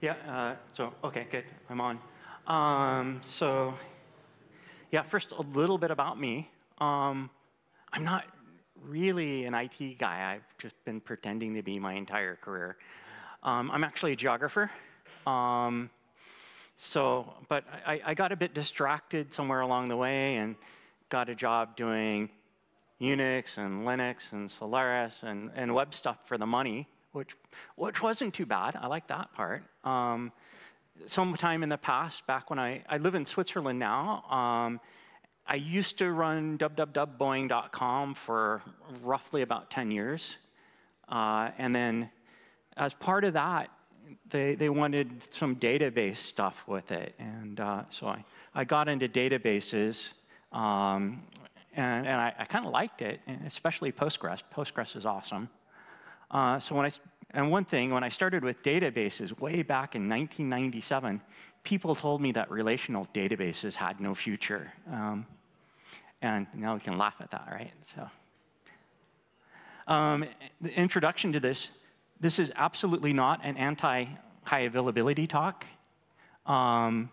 Yeah, uh, so, okay, good, I'm on. Um, so, yeah, first, a little bit about me. Um, I'm not really an IT guy. I've just been pretending to be my entire career. Um, I'm actually a geographer. Um, so, but I, I, got a bit distracted somewhere along the way and got a job doing Unix and Linux and Solaris and, and web stuff for the money, which, which wasn't too bad. I like that part. Um, sometime in the past, back when I, I live in Switzerland now, um, I used to run www.boeing.com for roughly about 10 years. Uh, and then as part of that, they, they wanted some database stuff with it. And uh, so I, I got into databases, um, and, and I, I kind of liked it, especially Postgres. Postgres is awesome. Uh, so when I, and one thing, when I started with databases way back in 1997, people told me that relational databases had no future. Um, and now we can laugh at that, right? So, um, the introduction to this this is absolutely not an anti high availability talk. Um,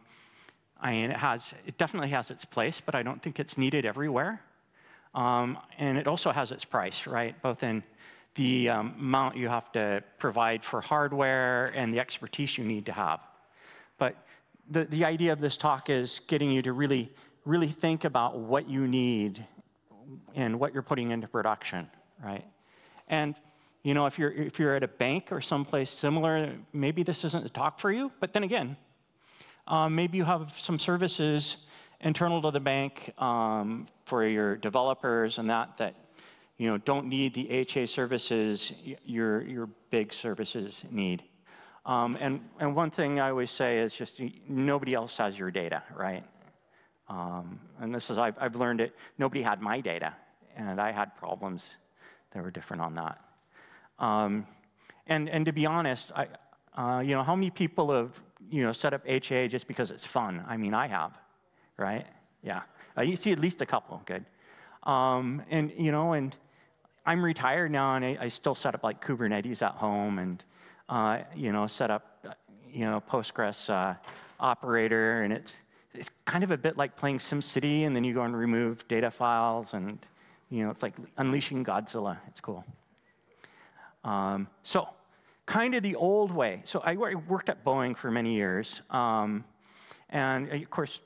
I mean, it, has, it definitely has its place, but I don't think it's needed everywhere. Um, and it also has its price, right? Both in the um, amount you have to provide for hardware and the expertise you need to have. But the, the idea of this talk is getting you to really really think about what you need and what you're putting into production, right? And you know, if you're if you're at a bank or someplace similar, maybe this isn't the talk for you. But then again, um, maybe you have some services internal to the bank um, for your developers and that that you know don't need the HA services your your big services need. Um, and and one thing I always say is just nobody else has your data, right? Um, and this is, I've, I've, learned it, nobody had my data, and I had problems that were different on that. Um, and, and to be honest, I, uh, you know, how many people have, you know, set up HA just because it's fun? I mean, I have, right? Yeah. Uh, you see at least a couple, good. Um, and, you know, and I'm retired now, and I, I, still set up like Kubernetes at home and, uh, you know, set up, you know, Postgres uh, operator, and it's, it's kind of a bit like playing SimCity, and then you go and remove data files, and you know, it's like unleashing Godzilla. It's cool. Um, so, kind of the old way. So, I worked at Boeing for many years, um, and of course,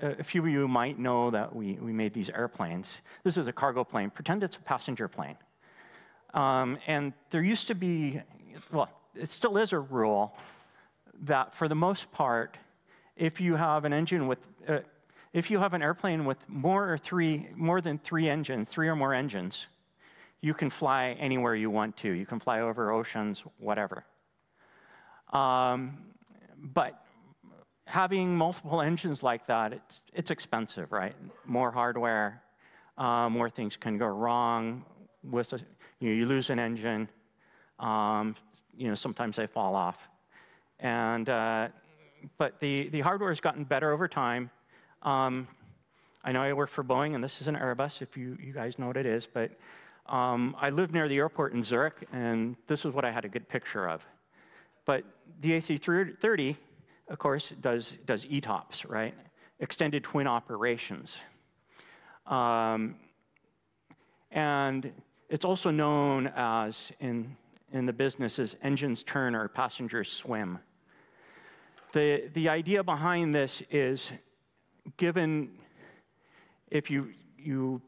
a few of you might know that we, we made these airplanes. This is a cargo plane. Pretend it's a passenger plane. Um, and there used to be, well, it still is a rule that for the most part, if you have an engine with, uh, if you have an airplane with more or three, more than three engines, three or more engines, you can fly anywhere you want to. You can fly over oceans, whatever. Um, but having multiple engines like that, it's, it's expensive, right? More hardware, uh, more things can go wrong. With a, you, know, you lose an engine, um, you know, sometimes they fall off. And uh, but the, the hardware has gotten better over time. Um, I know I work for Boeing, and this is an Airbus, if you, you guys know what it is, but um, I live near the airport in Zurich, and this is what I had a good picture of. But the A330, of course, does, does ETOPS, right? Extended twin operations. Um, and it's also known as, in, in the business, as engines turn or passengers swim. The, the idea behind this is given if you, you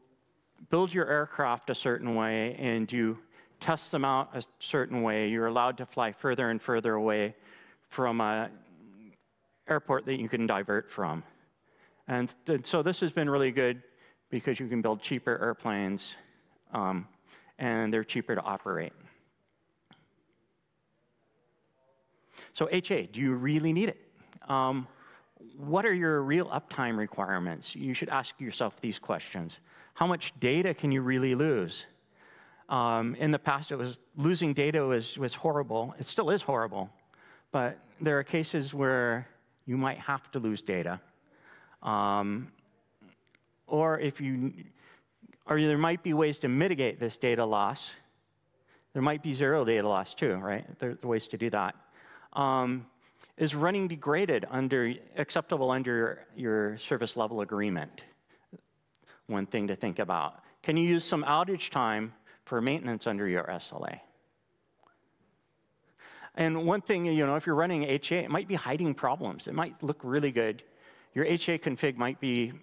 build your aircraft a certain way and you test them out a certain way, you're allowed to fly further and further away from an airport that you can divert from. And, so this has been really good because you can build cheaper airplanes um, and they're cheaper to operate. So HA, do you really need it? Um, what are your real uptime requirements? You should ask yourself these questions. How much data can you really lose? Um, in the past, it was losing data was, was horrible. It still is horrible, but there are cases where you might have to lose data. Um, or if you, or there might be ways to mitigate this data loss. There might be zero data loss too, right? There are ways to do that. Um, is running degraded under acceptable under your service level agreement? One thing to think about. Can you use some outage time for maintenance under your SLA? And one thing, you know, if you're running HA, it might be hiding problems. It might look really good. Your HA config might be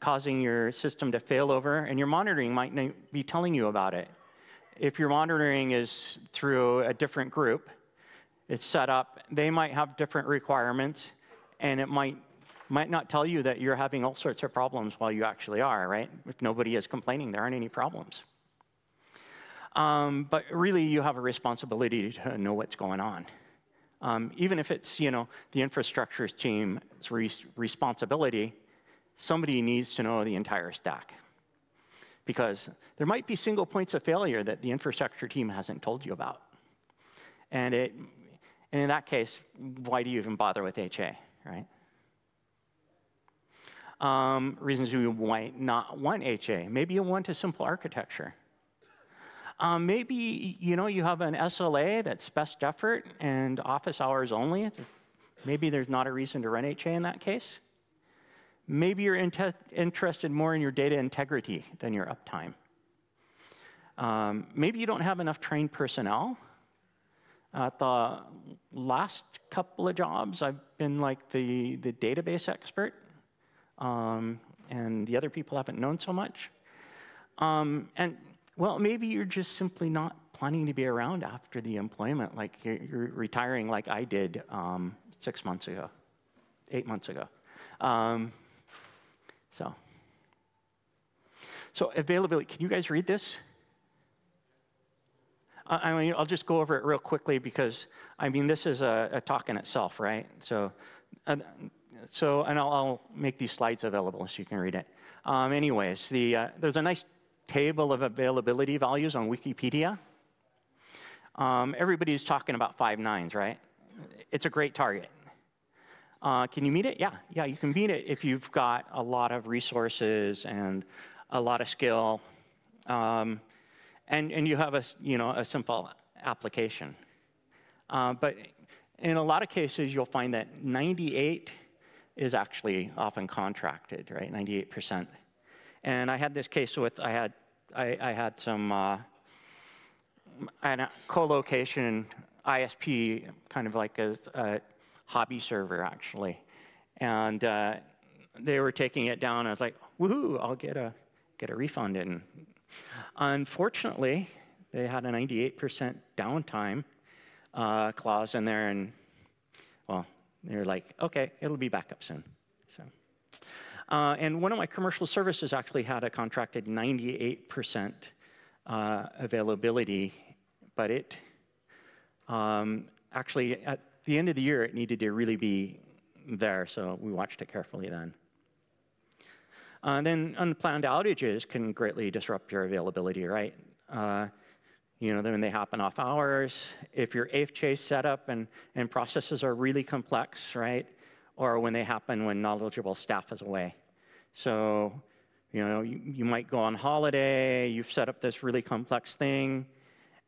causing your system to fail over, and your monitoring might be telling you about it. If your monitoring is through a different group, it's set up, they might have different requirements, and it might might not tell you that you're having all sorts of problems while you actually are, right? If nobody is complaining, there aren't any problems. Um, but really, you have a responsibility to know what's going on. Um, even if it's, you know, the infrastructure team's re responsibility, somebody needs to know the entire stack. Because there might be single points of failure that the infrastructure team hasn't told you about. And, it, and in that case, why do you even bother with HA, right? Um, reasons you might not want HA. Maybe you want a simple architecture. Um, maybe you know you have an SLA that's best effort and office hours only. Maybe there's not a reason to run HA in that case. Maybe you're interested more in your data integrity than your uptime. Um, maybe you don't have enough trained personnel. At the last couple of jobs, I've been like the, the database expert, um, and the other people haven't known so much. Um, and well, maybe you're just simply not planning to be around after the employment, like you're, retiring like I did um, six months ago, eight months ago. Um, so, so availability. Can you guys read this? I mean, I'll just go over it real quickly because I mean this is a, a talk in itself, right? So, so and I'll, I'll, make these slides available so you can read it. Um, anyways, the uh, there's a nice table of availability values on Wikipedia. Um, everybody's talking about five nines, right? It's a great target. Uh, can you meet it? Yeah, yeah, you can meet it if you've got a lot of resources and a lot of skill, um, and and you have a you know a simple application. Uh, but in a lot of cases, you'll find that 98 is actually often contracted, right? 98 percent. And I had this case with I had I, I had some uh, a co-location ISP, kind of like a, a hobby server actually. And uh, they were taking it down. I was like, woohoo, I'll get a, get a refund. And unfortunately, they had a 98% downtime uh, clause in there. And well, they were like, okay, it'll be back up soon. So. Uh, and one of my commercial services actually had a contracted 98% uh, availability, but it um, actually at the end of the year, it needed to really be there, so we watched it carefully then. Uh, then unplanned outages can greatly disrupt your availability, right? Uh, you know, when they happen off hours, if your HA setup and, and processes are really complex, right? Or when they happen when knowledgeable staff is away. So, you know, you, you might go on holiday, you've set up this really complex thing,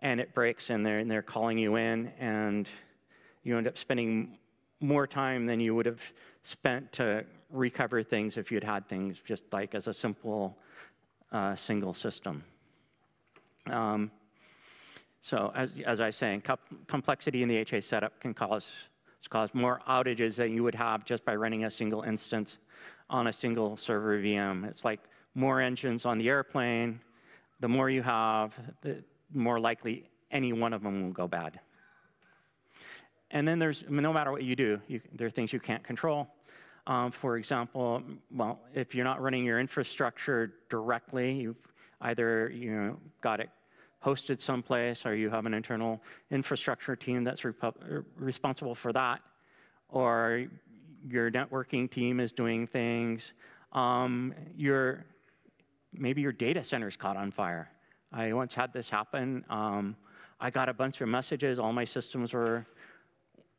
and it breaks and they're, and they're calling you in, and you end up spending more time than you would have spent to recover things if you'd had things just like as a simple uh, single system. Um, so as, as I was saying, complexity in the HA setup can cause, cause more outages than you would have just by running a single instance on a single server VM. It's like more engines on the airplane. The more you have, the more likely any one of them will go bad. And then there's, no matter what you do, you, there are things you can't control. Um, for example, well, if you're not running your infrastructure directly, you've either you know, got it hosted someplace or you have an internal infrastructure team that's responsible for that, or your networking team is doing things. Um, your, maybe your data center's caught on fire. I once had this happen. Um, I got a bunch of messages, all my systems were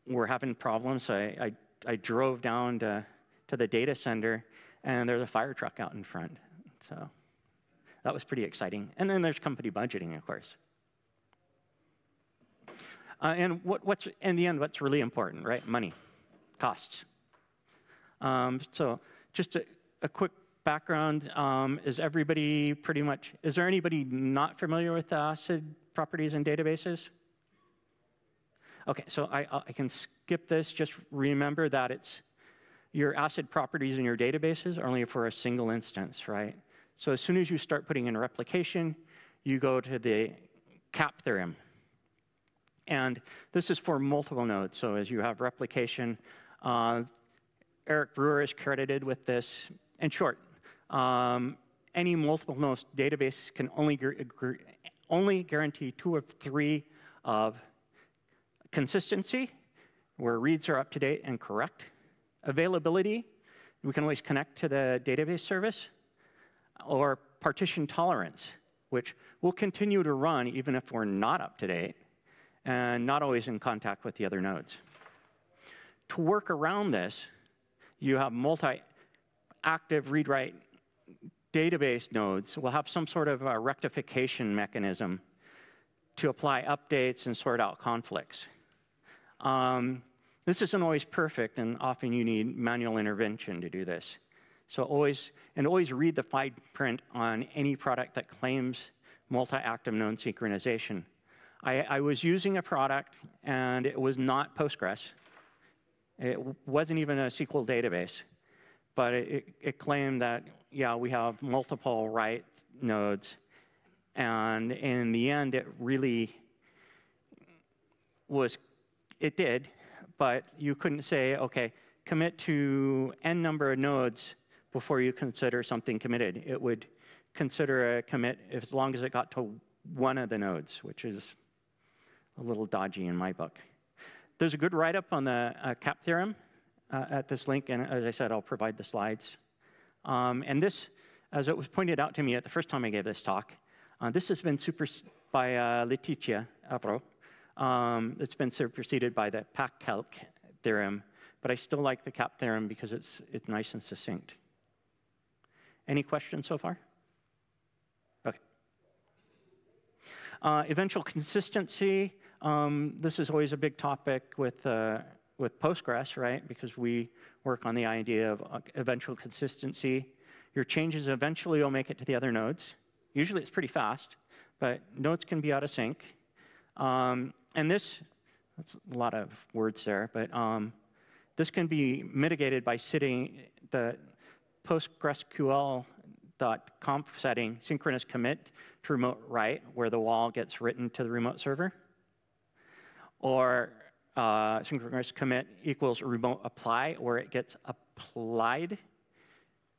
were having problems. So I, I, I drove down to, to the data center, and there's a fire truck out in front. So that was pretty exciting. And then there's company budgeting, of course. Uh, and what, what's, in the end, what's really important, right? Money, costs. Um, so just a, a quick background, um, is everybody pretty much, is there anybody not familiar with ACID properties and databases? Okay, so I, I can skip this. Just remember that it's your ACID properties in your databases only for a single instance, right? So as soon as you start putting in replication, you go to the CAP theorem. And this is for multiple nodes. So as you have replication, uh, Eric Brewer is credited with this. In short, um, any multiple node database can only, only guarantee two of three of consistency, where reads are up to date and correct. Availability, we can always connect to the database service. Or partition tolerance, which will continue to run even if we're not up to date and not always in contact with the other nodes. To work around this, you have multi-active read-write database nodes will have some sort of a rectification mechanism to apply updates and sort out conflicts. Um, this isn't always perfect, and often you need manual intervention to do this. So always, and always read the fine print on any product that claims multi-active node synchronization. I, I, was using a product, and it was not Postgres. It wasn't even a SQL database, but it, it claimed that, yeah, we have multiple write nodes, and in the end, it really was, it did, but you couldn't say, okay, commit to n number of nodes before you consider something committed. It would consider a commit as long as it got to one of the nodes, which is a little dodgy in my book. There's a good write-up on the uh, CAP theorem uh, at this link, and as I said, I'll provide the slides. Um, and this, as it was pointed out to me at the first time I gave this talk, uh, this has been super by uh, Lætitia Avrot. Um, it's been superseded by the PACELC theorem, but I still like the CAP theorem because it's, it's nice and succinct. Any questions so far? Okay. Uh, eventual consistency. Um, this is always a big topic with, uh, with Postgres, right? Because we work on the idea of uh, eventual consistency. Your changes eventually will make it to the other nodes. Usually it's pretty fast, but nodes can be out of sync. Um, and this, that's a lot of words there, but um, this can be mitigated by sitting the PostgreSQL.conf setting synchronous commit to remote write, where the WAL gets written to the remote server or uh, synchronous commit equals remote apply, where it gets applied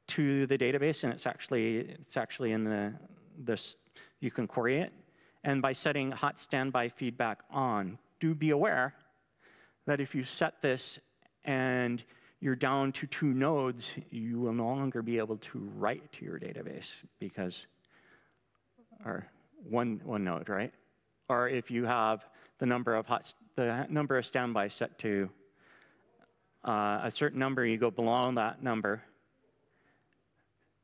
to the database, and it's actually it's actually in the this you can query it. And by setting hot standby feedback on, do be aware that if you set this and you're down to two nodes, you will no longer be able to write to your database because, or one, one node, right? Or if you have the number of hot, the number of standbys set to uh, a certain number, you go below that number,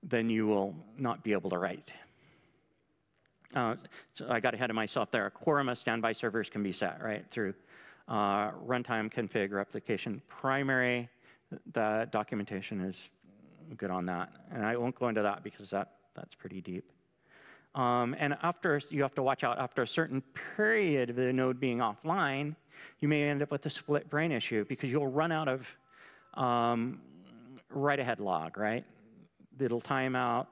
then you will not be able to write. Uh, so I got ahead of myself there. A quorum of standby servers can be set, right, through uh, runtime config replication. Primary, the documentation is good on that. And I won't go into that because that, that's pretty deep. Um, and after, you have to watch out, after a certain period of the node being offline, you may end up with a split brain issue because you'll run out of um, write-ahead log, right? It'll time out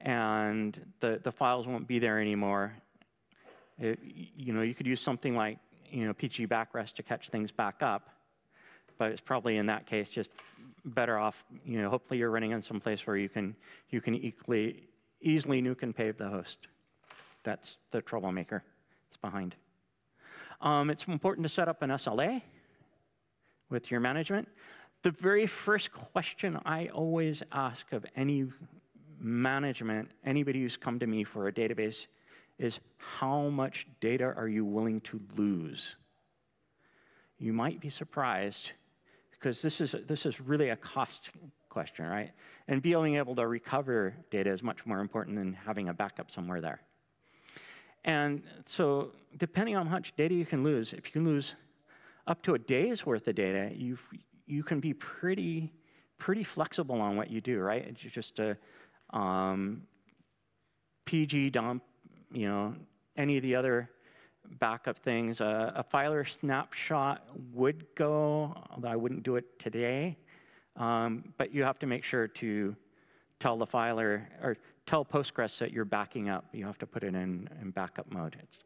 and the, the files won't be there anymore. It, you know, you could use something like, you know, pgBackRest to catch things back up, but it's probably in that case just better off, you know, hopefully you're running in some place where you can, you can equally, easily nuke and pave the host. That's the troublemaker. It's behind. Um, it's important to set up an SLA with your management. The very first question I always ask of any management, anybody who's come to me for a database, is how much data are you willing to lose? You might be surprised because this is, this is really a cost question, right? And being able to recover data is much more important than having a backup somewhere there. And so depending on how much data you can lose, if you can lose up to a day's worth of data, you you can be pretty pretty flexible on what you do, right? It's just a um, PG dump, you know, any of the other backup things. Uh, a filer snapshot would go, although I wouldn't do it today. Um, but you have to make sure to tell the filer or tell Postgres that you're backing up. You have to put it in, in backup mode. It's,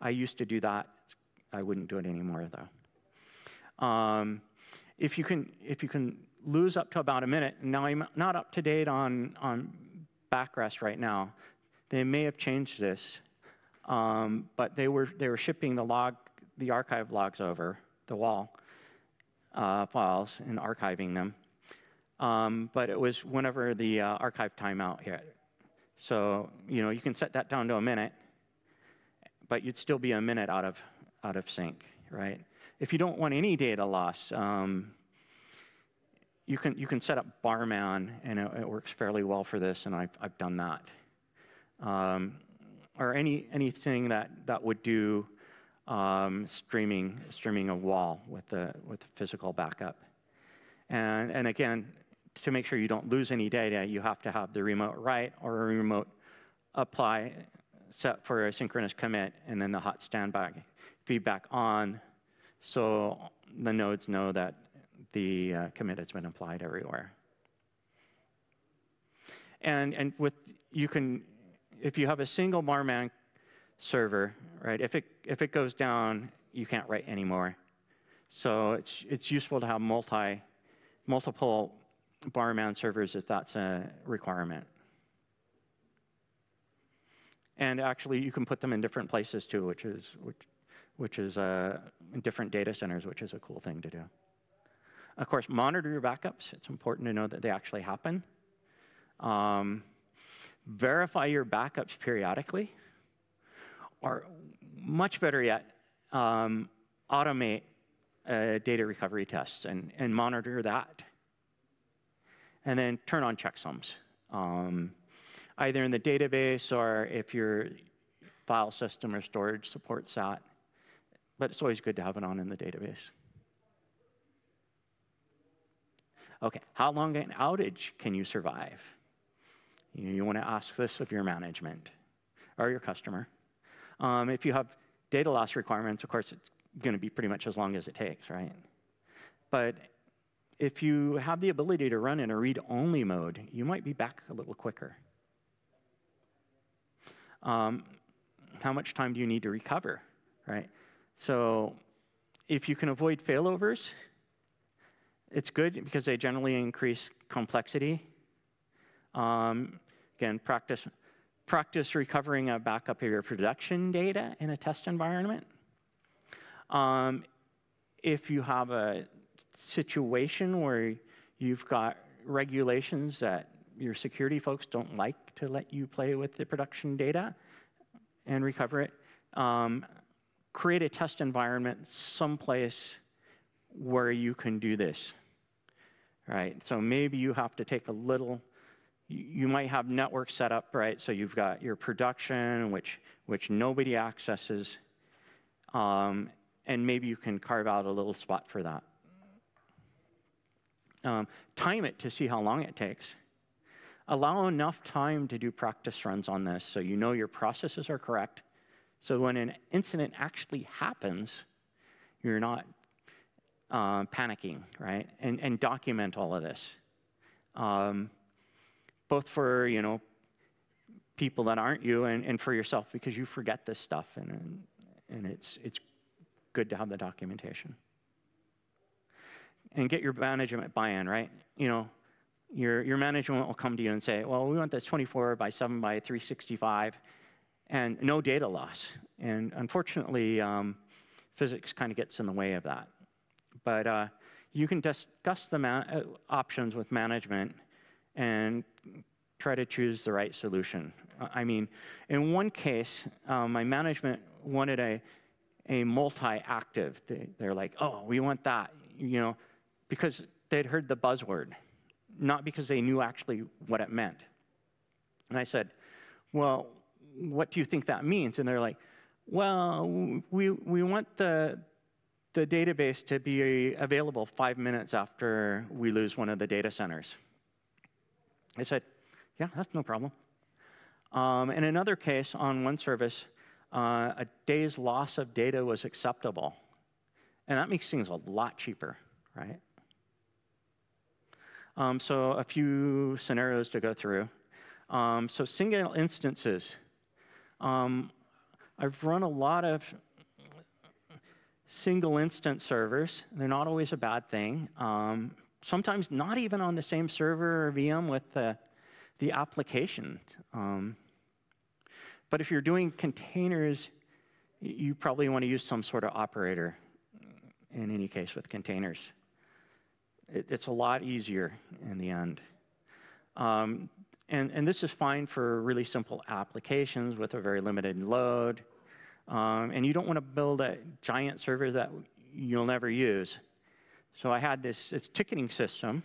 I used to do that. I wouldn't do it anymore though. Um, if you can, if you can lose up to about a minute, now I'm not up to date on on backrest right now. They may have changed this, um, but they were they were shipping the log, the archive logs over the WAL uh, files and archiving them. Um, but it was whenever the uh, archive timeout hit. So you know you can set that down to a minute, but you'd still be a minute out of out of sync, right? If you don't want any data loss, um, you can you can set up Barman, and it, it, works fairly well for this, and I've I've done that. Um, or any anything that that would do um, streaming streaming a WAL with the with the physical backup. And and again, to make sure you don't lose any data, you have to have the remote write or a remote apply set for a synchronous commit, and then the hot standby feedback on, so the nodes know that the uh, commit has been applied everywhere. And and with you can, if you have a single barman server, right? If it if it goes down, you can't write anymore. So it's it's useful to have multi multiple barman servers if that's a requirement. And actually, you can put them in different places too, which is which, which is uh, in different data centers, which is a cool thing to do. Of course, monitor your backups. It's important to know that they actually happen. Um, verify your backups periodically, or much better yet, um, automate uh, data recovery tests and, and monitor that and then turn on checksums, um, either in the database or if your file system or storage supports that. But it's always good to have it on in the database. Okay, how long an outage can you survive? You, want to ask this of your management or your customer. Um, if you have data loss requirements, of course, it's going to be pretty much as long as it takes, right? But if you have the ability to run in a read-only mode, you might be back a little quicker. Um, how much time do you need to recover, right? So if you can avoid failovers, it's good because they generally increase complexity. Um, again, practice, practice recovering a backup of your production data in a test environment. Um, if you have a situation where you've got regulations that your security folks don't like to let you play with the production data and recover it, um, create a test environment someplace where you can do this. Right? So maybe you have to take a little you might have network set up, right? So you've got your production, which which nobody accesses, um, and maybe you can carve out a little spot for that. Um, time it to see how long it takes. Allow enough time to do practice runs on this so you know your processes are correct. So when an incident actually happens, you're not uh, panicking, right? And, and document all of this. Um, both for, you know, people that aren't you and, and for yourself because you forget this stuff and, and it's, it's good to have the documentation. And get your management buy-in, right? You know, your, your management will come to you and say, well, we want this 24 by 7 by 365 and no data loss. And unfortunately, um, physics kind of gets in the way of that. But uh, you can discuss the uh, options with management and try to choose the right solution. I mean, in one case, um, my management wanted a, a multi-active. They, they're like, oh, we want that, you know, because they'd heard the buzzword, not because they knew actually what it meant. And I said, well, what do you think that means? And they're like, well, we, we want the, the database to be available five minutes after we lose one of the data centers. I said, yeah, that's no problem. Um, in another case, on one service, uh, a day's loss of data was acceptable. And that makes things a lot cheaper, right? Um, so a few scenarios to go through. Um, so single instances. Um, I've run a lot of single instance servers. They're not always a bad thing. Um, sometimes not even on the same server or VM with the, the application. Um, but if you're doing containers, you probably want to use some sort of operator in any case with containers. It, it's a lot easier in the end. Um, and, and this is fine for really simple applications with a very limited load. Um, and you don't want to build a giant server that you'll never use. So I had this, this ticketing system,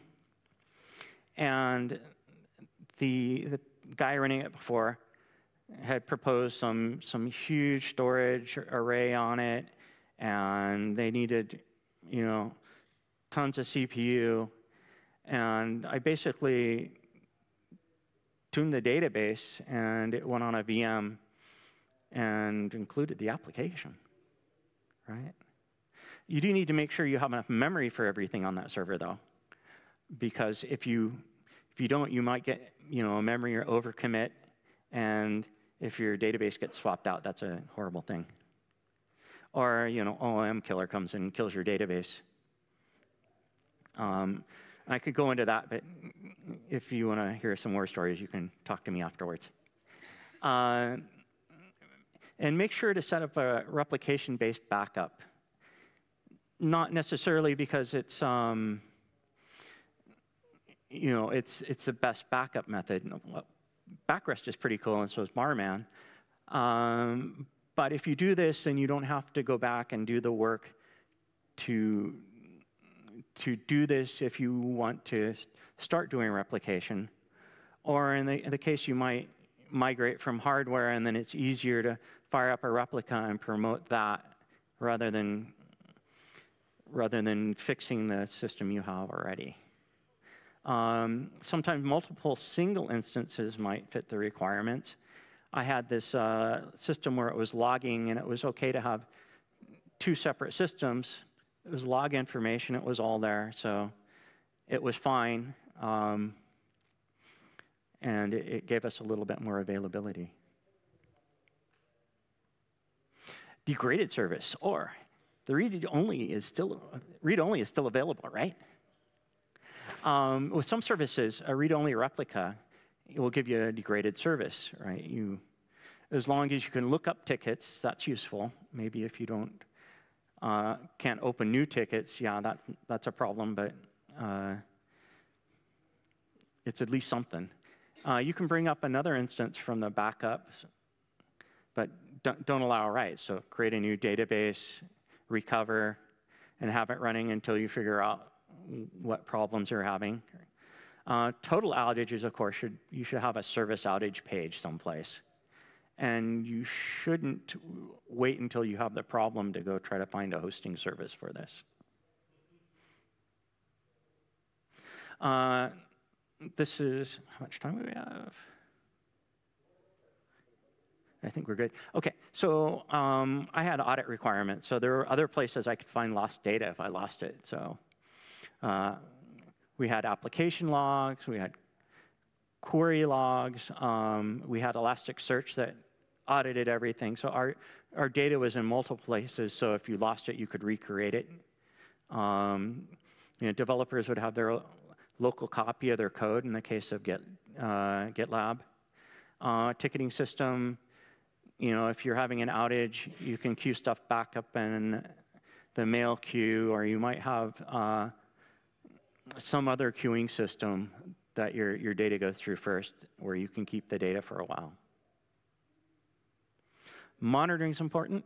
and the, the guy running it before had proposed some, some huge storage array on it, and they needed, you know, tons of CPU. And I basically tuned the database, and it went on a VM and included the application, right? You do need to make sure you have enough memory for everything on that server, though, because if you if you don't, you might get you know a memory or overcommit, and if your database gets swapped out, that's a horrible thing. Or you know, OOM killer comes and kills your database. Um, I could go into that, but if you want to hear some more stories, you can talk to me afterwards. Uh, and make sure to set up a replication-based backup. Not necessarily because it's, um, you know, it's, it's the best backup method. Backrest is pretty cool, and so is Barman. Um, but if you do this, then you don't have to go back and do the work to, to do this if you want to start doing replication. Or in the, in the case you might migrate from hardware and then it's easier to fire up a replica and promote that rather than rather than fixing the system you have already. Um, sometimes multiple single instances might fit the requirements. I had this uh, system where it was logging and it was okay to have two separate systems. It was log information, it was all there, so it was fine. Um, and it, it gave us a little bit more availability. degraded service, or the read only is still read only is still available, right? Um, with some services, a read only replica will give you a degraded service, right? You, as long as you can look up tickets, that's useful. Maybe if you don't uh, can't open new tickets, yeah, that that's a problem, but uh, it's at least something. Uh, you can bring up another instance from the backup, but don't, don't allow writes. So create a new database, recover, and have it running until you figure out what problems you're having. Uh, total outages, of course, should you should have a service outage page someplace. And you shouldn't wait until you have the problem to go try to find a hosting service for this. Uh, this is, how much time do we have? I think we're good. Okay, so um, I had audit requirements. So there were other places I could find lost data if I lost it. So uh, we had application logs, we had query logs, um, we had Elasticsearch that audited everything. So our, our data was in multiple places, so if you lost it, you could recreate it. Um, you know, developers would have their local copy of their code in the case of Git, uh, GitLab. Uh, ticketing system, you know, if you're having an outage, you can queue stuff back up in the mail queue, or you might have uh, some other queuing system that your, your data goes through first, where you can keep the data for a while. Monitoring is important.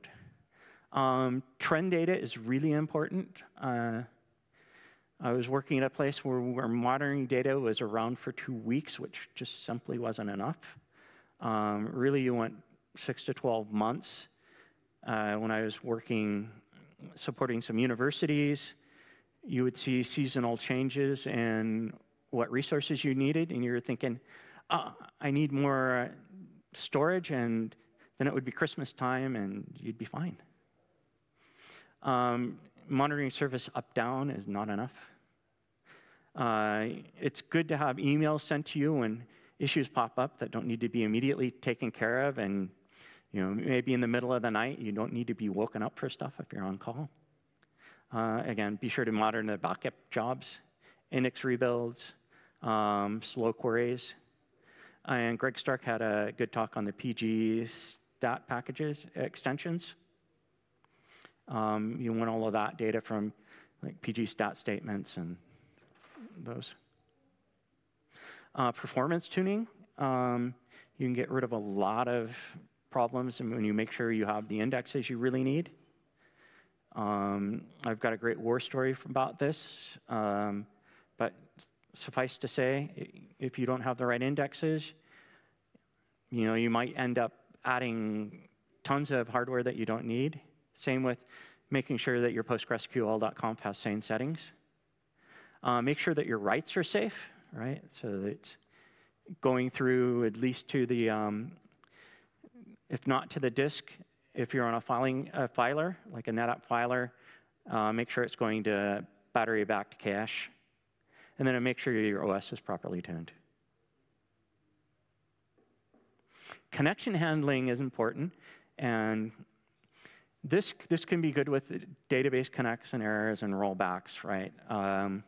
Um, trend data is really important. Uh, I was working at a place where, where monitoring data was around for two weeks, which just simply wasn't enough. Um, really, you want six to 12 months uh, when I was working supporting some universities. You would see seasonal changes in what resources you needed, and you're thinking, uh, I need more storage, and then it would be Christmas time, and you'd be fine. Um, monitoring service up down is not enough. Uh, it's good to have emails sent to you when issues pop up that don't need to be immediately taken care of, and you know maybe in the middle of the night you don't need to be woken up for stuff if you're on call. Uh, again, be sure to monitor the backup jobs, index rebuilds, um, slow queries. And Greg Stark had a good talk on the PG stat packages extensions. Um, you want all of that data from like PG stat statements and those. Uh, performance tuning, um, you can get rid of a lot of problems when you make sure you have the indexes you really need. Um, I've got a great war story about this, um, but suffice to say, if you don't have the right indexes, you know, you might end up adding tons of hardware that you don't need. Same with making sure that your PostgreSQL.conf has sane settings. Uh, make sure that your writes are safe, right? So that it's going through at least to the, um, if not to the disk, if you're on a filing a filer, like a NetApp filer, uh, make sure it's going to battery backed cache. And then make sure your OS is properly tuned. Connection handling is important, and this, this can be good with database connects and errors and rollbacks, right? Um,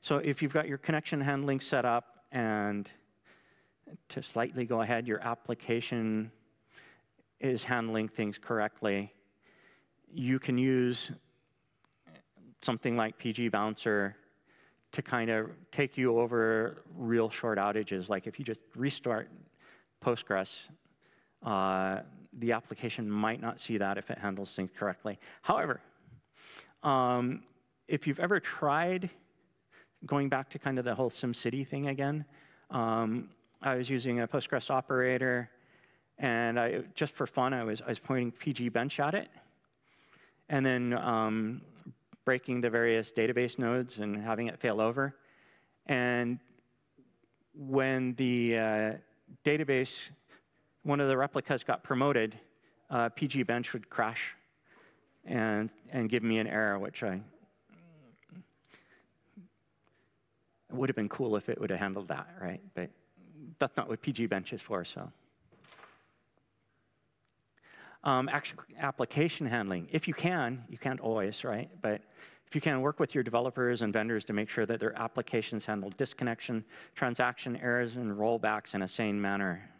so if you've got your connection handling set up and to slightly go ahead, your application is handling things correctly, you can use something like PG Bouncer to kind of take you over real short outages. Like if you just restart Postgres, uh, the application might not see that if it handles things correctly. However, um, if you've ever tried going back to kind of the whole SimCity thing again, um, I was using a Postgres operator, and I, just for fun, I was, I was pointing PG bench at it, and then um, breaking the various database nodes and having it fail over. And when the uh, database one of the replicas got promoted, uh, PG Bench would crash and, and give me an error, which I would have been cool if it would have handled that, right? But that's not what PG Bench is for, so. Um, application handling, if you can, you can't always, right? But if you can work with your developers and vendors to make sure that their applications handle disconnection, transaction errors, and rollbacks in a sane manner,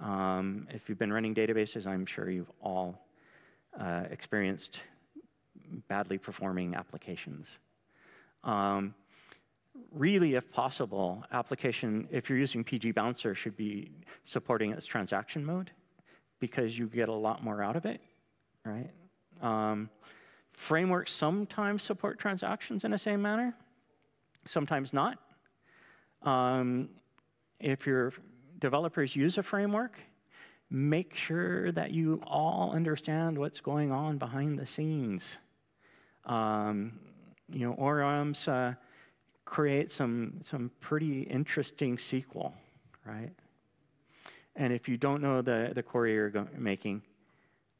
um, if you've been running databases, I'm sure you've all uh, experienced badly performing applications. Um, really, if possible, application, if you're using PG Bouncer, should be supporting its transaction mode because you get a lot more out of it, right? Um, frameworks sometimes support transactions in the same manner, sometimes not. Um, if you're developers use a framework, make sure that you all understand what's going on behind the scenes. Um, you know, ORMs uh, create some, some pretty interesting SQL, right? And if you don't know the, the query you're making,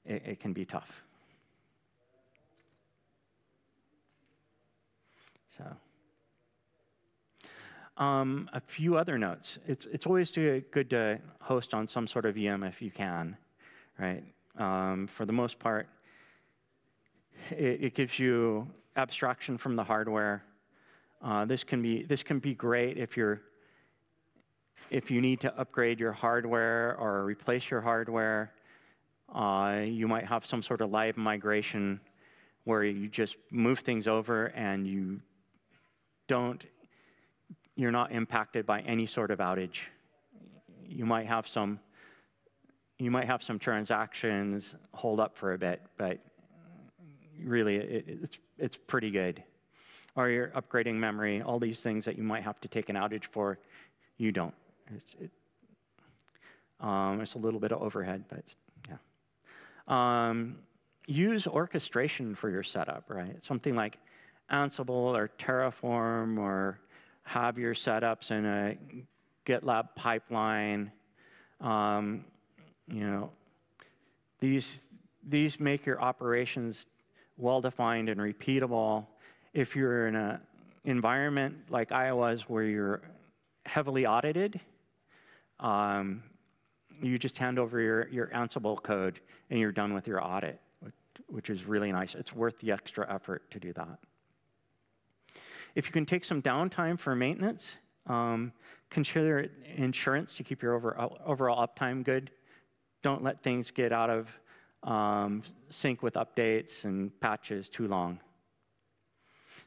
it, it can be tough. So. Um, a few other notes. It's, it's always good to host on some sort of VM if you can, right? Um, for the most part, it, it, gives you abstraction from the hardware. Uh, this can be this can be great if you're if you need to upgrade your hardware or replace your hardware. Uh, you might have some sort of live migration where you just move things over and you don't you're not impacted by any sort of outage. You might have some you might have some transactions hold up for a bit, but really it, it's, it's pretty good. Or you're upgrading memory, all these things that you might have to take an outage for, you don't. It, Um, it's a little bit of overhead, but yeah. Um, use orchestration for your setup, right? Something like Ansible or Terraform or have your setups in a GitLab pipeline. Um, you know, these, these make your operations well-defined and repeatable. If you're in an environment like I was where you're heavily audited, um, you just hand over your, your Ansible code and you're done with your audit, which, is really nice. It's worth the extra effort to do that. If you can take some downtime for maintenance, um, consider insurance to keep your over, overall uptime good. Don't let things get out of um, sync with updates and patches too long.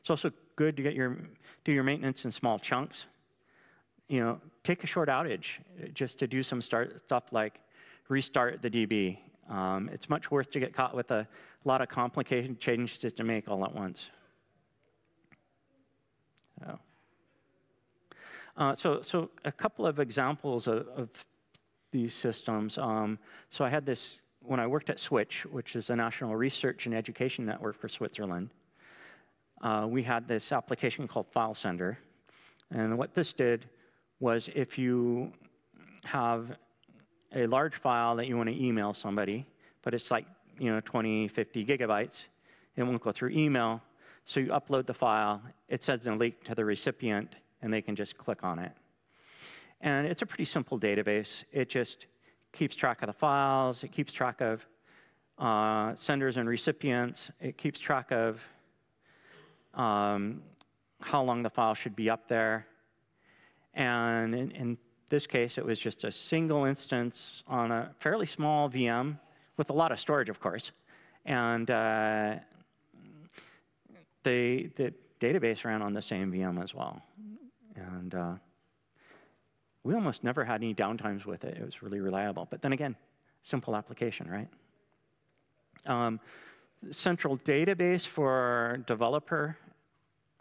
It's also good to get your, do your maintenance in small chunks. You know, take a short outage just to do some start, stuff like restart the DB. Um, it's much worse to get caught with a lot of complicated changes to make all at once. So, uh, so, so a couple of examples of, of these systems. Um, so I had this when I worked at Switch, which is a national research and education network for Switzerland. Uh, we had this application called File Sender. And what this did was if you have a large file that you want to email somebody, but it's like, you know, 20, 50 gigabytes, it won't go through email. So you upload the file, it sends a link to the recipient, and they can just click on it. And it's a pretty simple database. It just keeps track of the files, it keeps track of uh, senders and recipients, it keeps track of um, how long the file should be up there. And in, in, this case, it was just a single instance on a fairly small VM with a lot of storage, of course. And uh, the, the database ran on the same VM as well. And uh, we almost never had any downtimes with it. It was really reliable. But then again, simple application, right? Um, central database for developer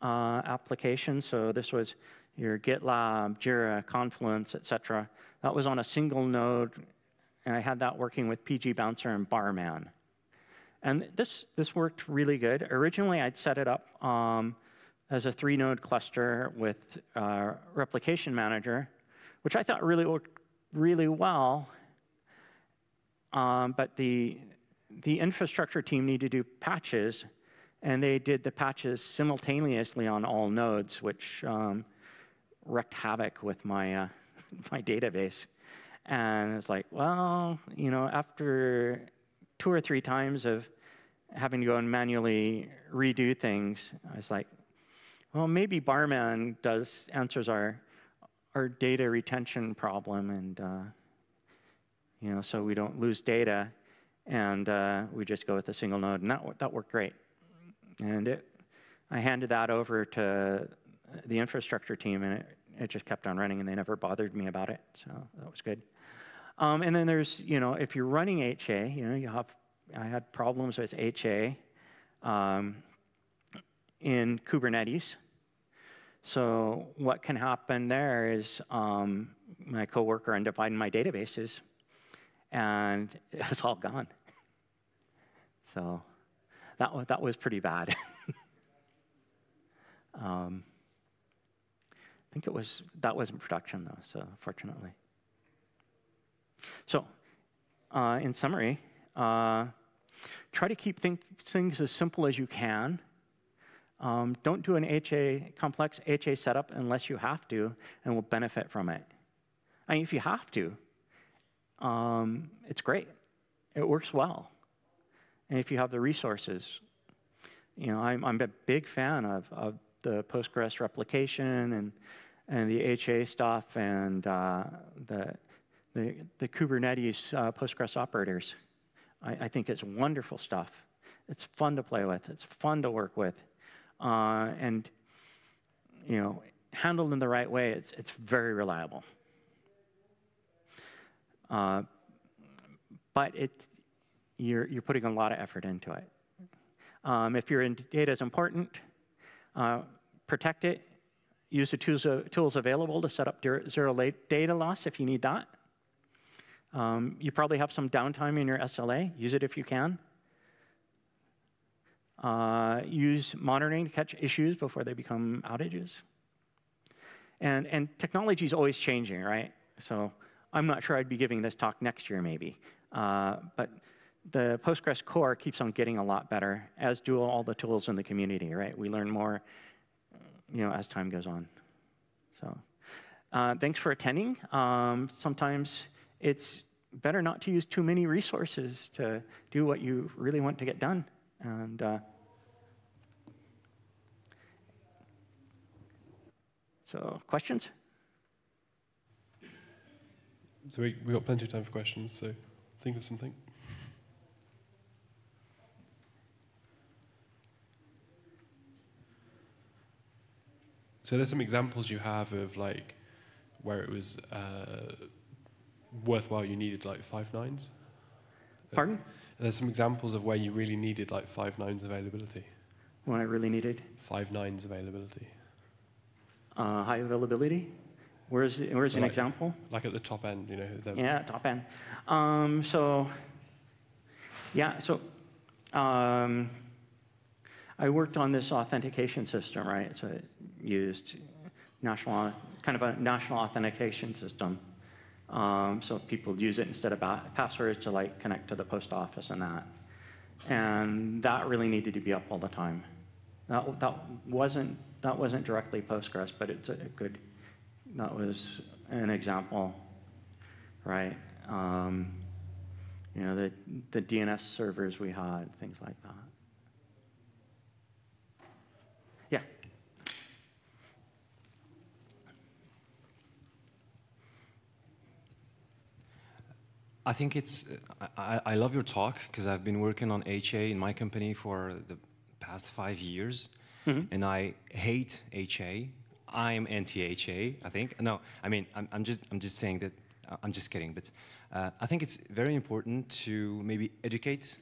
uh, applications. So this was your GitLab, Jira, Confluence, etc. That was on a single node, and I had that working with PgBouncer and Barman. And this, this worked really good. Originally, I'd set it up um, as a three-node cluster with uh, Replication Manager, which I thought really worked really well. Um, but the, the infrastructure team needed to do patches, and they did the patches simultaneously on all nodes, which um, wreaked havoc with my, uh, my database. And it's like, well, you know, after two or three times of having to go and manually redo things, I was like, well, maybe Barman does answers our our data retention problem, and uh, you know, so we don't lose data, and uh, we just go with a single node, and that that worked great. And it, I handed that over to the infrastructure team, and it, it just kept on running, and they never bothered me about it, so that was good. Um, and then there's, you know, if you're running HA, you know, you have I had problems with HA um, in Kubernetes. So what can happen there is um, my coworker undivided my databases, and it was all gone. so that, that was pretty bad. um, think it was, that was in production though, so fortunately. So uh, in summary, uh, try to keep th things as simple as you can. Um, don't do an HA, complex HA setup unless you have to and will benefit from it. I mean, if you have to, um, it's great. It works well. And if you have the resources, you know, I'm, I'm a big fan of, of the Postgres replication and, and the HA stuff and uh, the, the, the, Kubernetes uh, Postgres operators. I, I think it's wonderful stuff. It's fun to play with. It's fun to work with. Uh, and, you know, handled in the right way, it's, it's very reliable. Uh, but it, you're, you're putting a lot of effort into it. Um, if your data is important, uh, protect it. Use the tools, uh, tools available to set up zero data loss if you need that. Um, you probably have some downtime in your SLA. Use it if you can. Uh, use monitoring to catch issues before they become outages. And, and technology is always changing, right? So I'm not sure I'd be giving this talk next year, maybe. Uh, but the Postgres core keeps on getting a lot better, as do all the tools in the community, right? We learn more, you know, as time goes on. So, uh, thanks for attending. Um, sometimes it's better not to use too many resources to do what you really want to get done. And uh, so, questions? So we we got plenty of time for questions. So think of something. So there's some examples you have of like where it was uh, worthwhile. You needed like five nines. Pardon? There's some examples of where you really needed like five nines availability. When I really needed Five nines availability. uh, high availability. Where's, where's an Like- example? Like at the top end, you know. The, Yeah, top end. Um, so, yeah, so um, I worked on this authentication system, right? So it used national, kind of a national authentication system. Um, so people use it instead of passwords to like connect to the post office and that. And that really needed to be up all the time. That, that wasn't that wasn't directly Postgres, but it's a good. That was an example right? Um, you know, the, the DNS servers we had, things like that. Yeah. I think it's. I, I love your talk because I've been working on HA in my company for the past five years, and I hate HA. I'm anti-HA. I think. No, I mean, I'm, I'm just. I'm just saying that. I'm just kidding, but uh, I think it's very important to maybe educate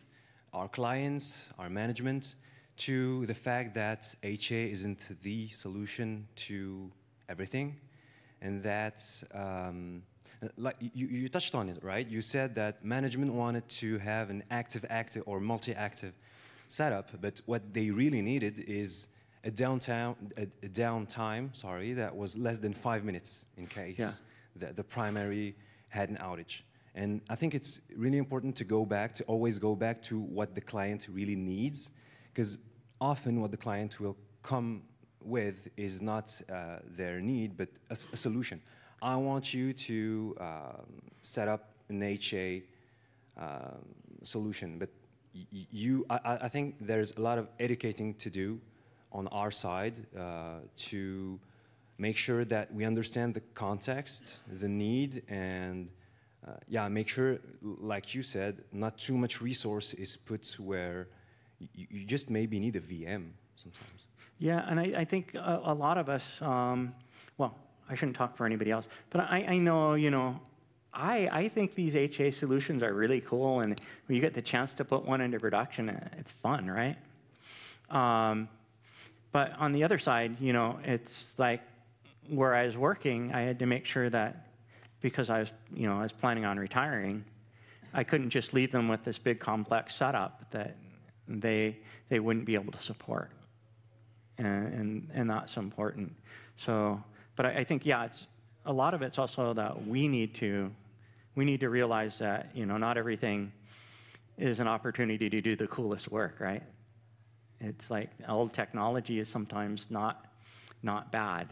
our clients, our management, to the fact that HA isn't the solution to everything, and that um, like you, you touched on it, right? You said that management wanted to have an active-active or multi-active setup, but what they really needed is a downtime, a, a downtime, sorry, that was less than five minutes in case Yeah. the, the primary had an outage. And I think it's really important to go back, to always go back to what the client really needs, because often what the client will come with is not uh, their need, but a solution. I want you to um, set up an HA um, solution, but you, I, I- I think there's a lot of educating to do on our side uh, to make sure that we understand the context, the need, and uh, yeah, make sure, like you said, not too much resource is put where you, you just maybe need a VM sometimes. Yeah, and I, I think a, a lot of us, um, well, I shouldn't talk for anybody else, but I, I know, you know, I, I think these HA solutions are really cool, and when you get the chance to put one into production, uh, it's fun, right? Um, but on the other side, you know, it's like where I was working, I had to make sure that because I was, you know, I was planning on retiring, I couldn't just leave them with this big complex setup that they they wouldn't be able to support and, and, and that's important. So, but I, I think, yeah, it's, a lot of it's also that we need to, we need to realize that, you know, not everything is an opportunity to do the coolest work, right? It's like old technology is sometimes not, not bad.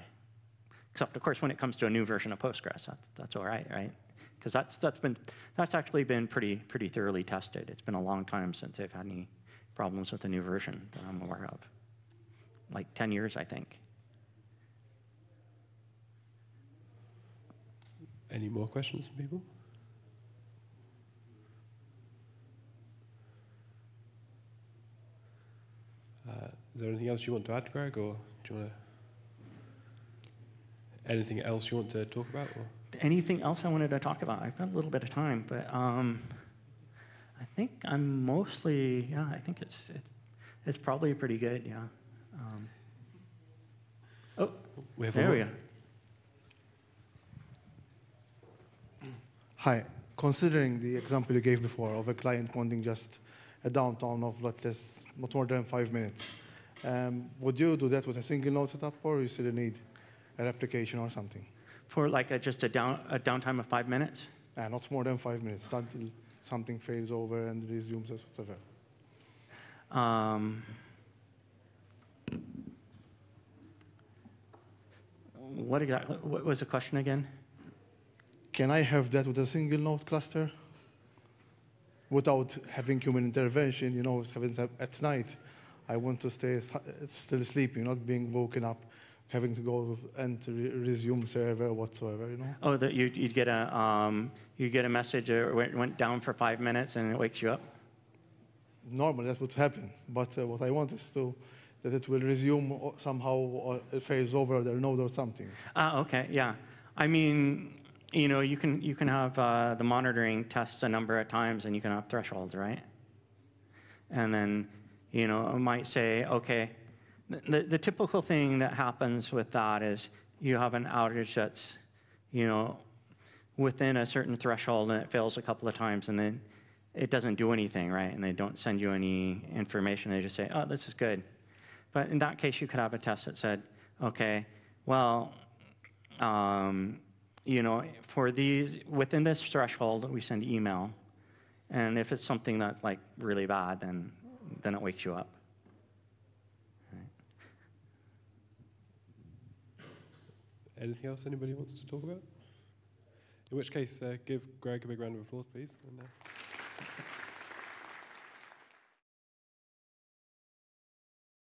Except, of course, when it comes to a new version of Postgres, that's, that's all right, right? Because that's, that's been, that's actually been pretty, pretty thoroughly tested. It's been a long time since they've had any problems with the new version that I'm aware of like 10 years, I think. Any more questions from people? Uh, is there anything else you want to add, Greg, or do you want to? Anything else you want to talk about? Or? Anything else I wanted to talk about? I've got a little bit of time, but um, I think I'm mostly, yeah, I think it's, it, it's probably pretty good, yeah. Um, oh, We have there we go. Hi, considering the example you gave before of a client wanting just a downtime of let's less, not more than five minutes, um, would you do that with a single node setup, or you still need a replication or something? For like a, just a, down, a downtime of five minutes? Uh, not more than five minutes until something fails over and resumes as whatever. Um, what exactly, what was the question again? Can I have that with a single node cluster? Without having human intervention, you know, at night, I want to stay still sleeping, not being woken up, having to go and re- resume server whatsoever, you know? Oh, that you'd, you'd get a, um, you get a message or went, went down for five minutes and it wakes you up? Normally that would happen, but uh, what I want is to that it will resume somehow or fails over their node or something. Ah, okay, yeah. I mean, you know, you can, you can have uh, the monitoring test a number of times and you can have thresholds, right? And then, you know, it might say, okay, the, the typical thing that happens with that is you have an outage that's, you know, within a certain threshold and it fails a couple of times and then it doesn't do anything, right? And they don't send you any information. They just say, oh, this is good. But in that case, you could have a test that said, okay, well, um, you know, for these, within this threshold, we send email. And if it's something that's like really bad, then, then it wakes you up. Anything else anybody wants to talk about? In which case, uh, give Greg a big round of applause, please. And, uh,